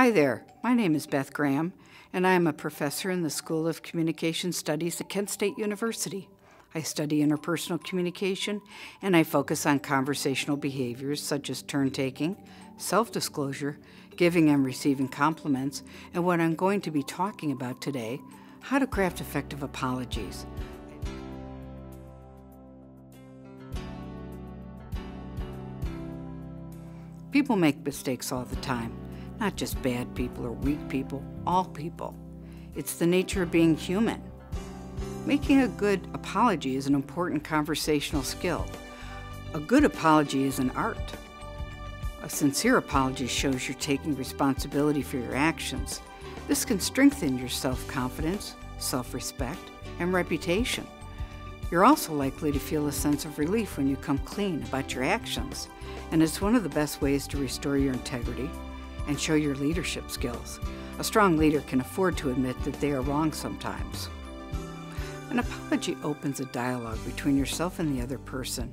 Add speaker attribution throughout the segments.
Speaker 1: Hi there, my name is Beth Graham, and I am a professor in the School of Communication Studies at Kent State University. I study interpersonal communication and I focus on conversational behaviors such as turn taking, self disclosure, giving and receiving compliments, and what I'm going to be talking about today how to craft effective apologies. People make mistakes all the time, not just bad people or weak people, all people. It's the nature of being human. Making a good apology is an important conversational skill. A good apology is an art. A sincere apology shows you're taking responsibility for your actions. This can strengthen your self confidence, self respect, and reputation. You're also likely to feel a sense of relief when you come clean about your actions, and it's one of the best ways to restore your integrity and show your leadership skills. A strong leader can afford to admit that they are wrong sometimes. An apology opens a dialogue between yourself and the other person.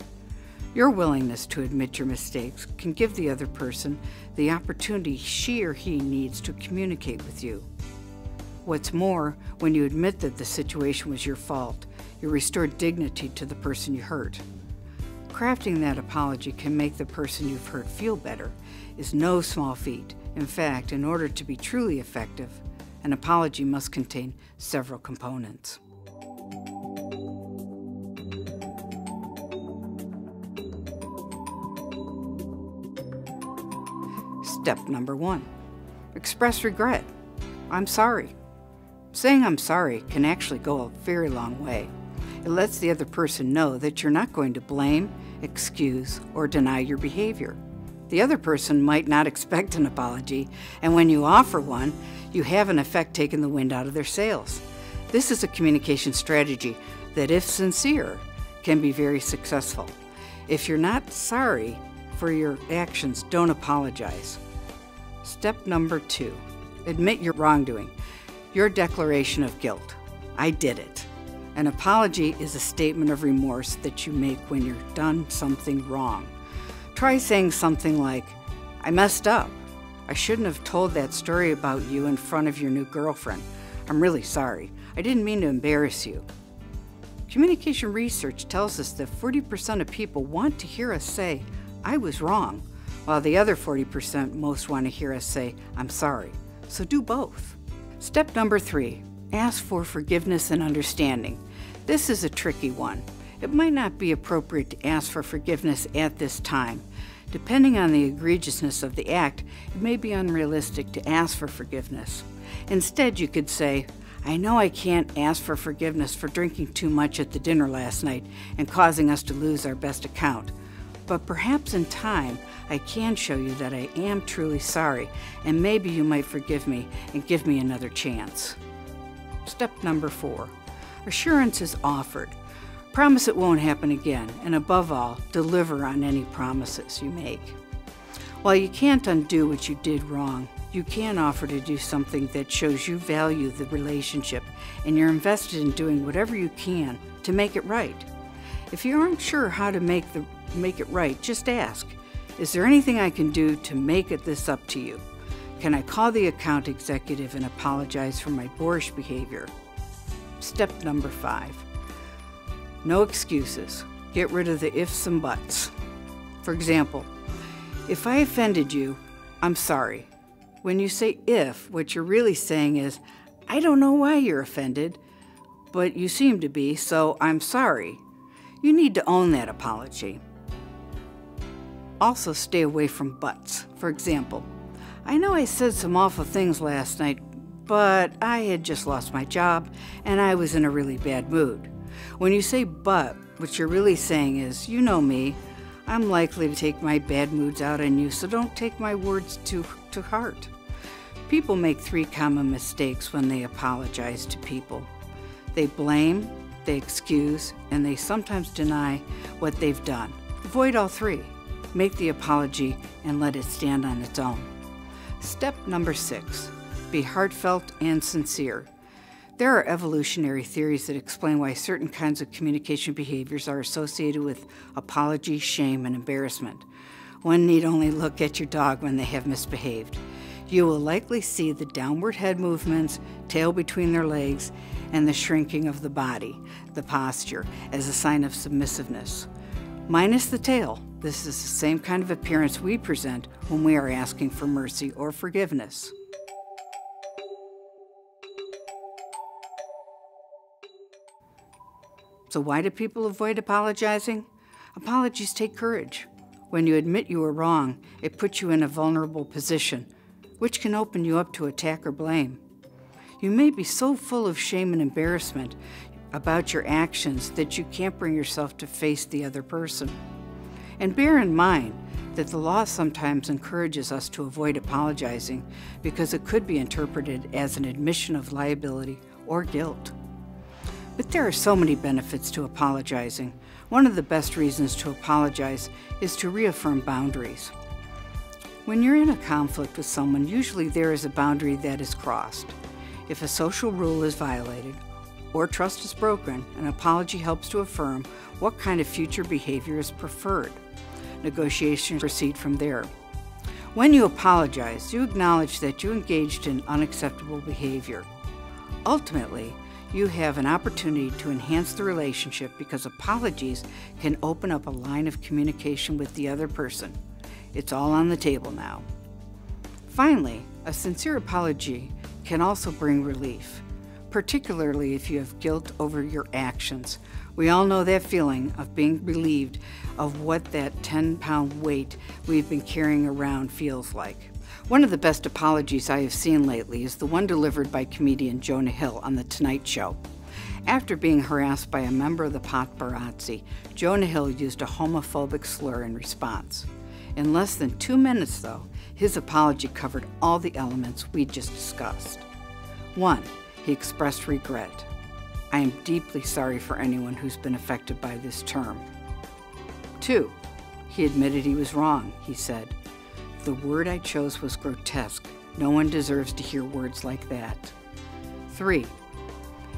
Speaker 1: Your willingness to admit your mistakes can give the other person the opportunity she or he needs to communicate with you. What's more, when you admit that the situation was your fault, you restore dignity to the person you hurt. Crafting that apology can make the person you've hurt feel better is no small feat. In fact, in order to be truly effective, an apology must contain several components. Step number one express regret. I'm sorry. Saying I'm sorry can actually go a very long way. It lets the other person know that you're not going to blame, excuse, or deny your behavior. The other person might not expect an apology, and when you offer one, you have in effect taken the wind out of their sails. This is a communication strategy that, if sincere, can be very successful. If you're not sorry for your actions, don't apologize. Step number two admit your wrongdoing, your declaration of guilt. I did it. An apology is a statement of remorse that you make when you've done something wrong. Try saying something like, I messed up. I shouldn't have told that story about you in front of your new girlfriend. I'm really sorry. I didn't mean to embarrass you. Communication research tells us that 40% of people want to hear us say, I was wrong, while the other 40% most want to hear us say, I'm sorry. So do both. Step number three ask for forgiveness and understanding. This is a tricky one. It might not be appropriate to ask for forgiveness at this time. Depending on the egregiousness of the act, it may be unrealistic to ask for forgiveness. Instead, you could say, I know I can't ask for forgiveness for drinking too much at the dinner last night and causing us to lose our best account. But perhaps in time, I can show you that I am truly sorry, and maybe you might forgive me and give me another chance. Step number four assurance is offered. Promise it won't happen again, and above all, deliver on any promises you make. While you can't undo what you did wrong, you can offer to do something that shows you value the relationship and you're invested in doing whatever you can to make it right. If you aren't sure how to make the make it right, just ask. Is there anything I can do to make it this up to you? Can I call the account executive and apologize for my boorish behavior? Step number five no excuses. Get rid of the ifs and buts. For example, if I offended you, I'm sorry. When you say if, what you're really saying is, I don't know why you're offended, but you seem to be, so I'm sorry. You need to own that apology. Also, stay away from buts. For example, I know I said some awful things last night, but I had just lost my job and I was in a really bad mood. When you say but, what you're really saying is, you know me, I'm likely to take my bad moods out on you, so don't take my words to, to heart. People make three common mistakes when they apologize to people they blame, they excuse, and they sometimes deny what they've done. Avoid all three. Make the apology and let it stand on its own. Step number six be heartfelt and sincere. There are evolutionary theories that explain why certain kinds of communication behaviors are associated with apology, shame, and embarrassment. One need only look at your dog when they have misbehaved. You will likely see the downward head movements, tail between their legs, and the shrinking of the body, the posture, as a sign of submissiveness. Minus the tail, this is the same kind of appearance we present when we are asking for mercy or forgiveness. So, why do people avoid apologizing? Apologies take courage. When you admit you were wrong, it puts you in a vulnerable position, which can open you up to attack or blame. You may be so full of shame and embarrassment about your actions that you can't bring yourself to face the other person. And bear in mind that the law sometimes encourages us to avoid apologizing because it could be interpreted as an admission of liability or guilt. But there are so many benefits to apologizing. One of the best reasons to apologize is to reaffirm boundaries. When you're in a conflict with someone, usually there is a boundary that is crossed. If a social rule is violated or trust is broken, an apology helps to affirm what kind of future behavior is preferred. Negotiations proceed from there. When you apologize, you acknowledge that you engaged in unacceptable behavior. Ultimately, you have an opportunity to enhance the relationship because apologies can open up a line of communication with the other person. It's all on the table now. Finally, a sincere apology can also bring relief, particularly if you have guilt over your actions. We all know that feeling of being relieved of what that 10 pound weight we've been carrying around feels like. One of the best apologies I have seen lately is the one delivered by comedian Jonah Hill on The Tonight Show. After being harassed by a member of the paparazzi, Jonah Hill used a homophobic slur in response. In less than two minutes, though, his apology covered all the elements we just discussed. One, he expressed regret. I am deeply sorry for anyone who's been affected by this term. Two, he admitted he was wrong, he said. The word I chose was grotesque. No one deserves to hear words like that. 3.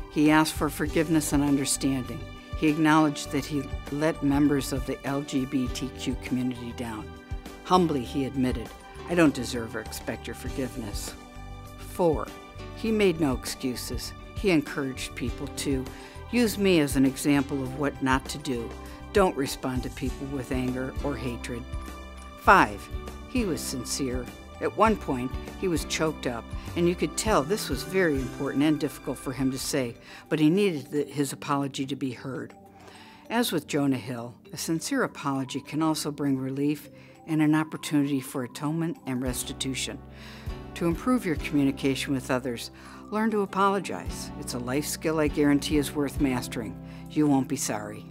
Speaker 1: He asked for forgiveness and understanding. He acknowledged that he let members of the LGBTQ community down. Humbly, he admitted, I don't deserve or expect your forgiveness. 4. He made no excuses. He encouraged people to use me as an example of what not to do. Don't respond to people with anger or hatred. 5. He was sincere. At one point, he was choked up, and you could tell this was very important and difficult for him to say, but he needed the, his apology to be heard. As with Jonah Hill, a sincere apology can also bring relief and an opportunity for atonement and restitution. To improve your communication with others, learn to apologize. It's a life skill I guarantee is worth mastering. You won't be sorry.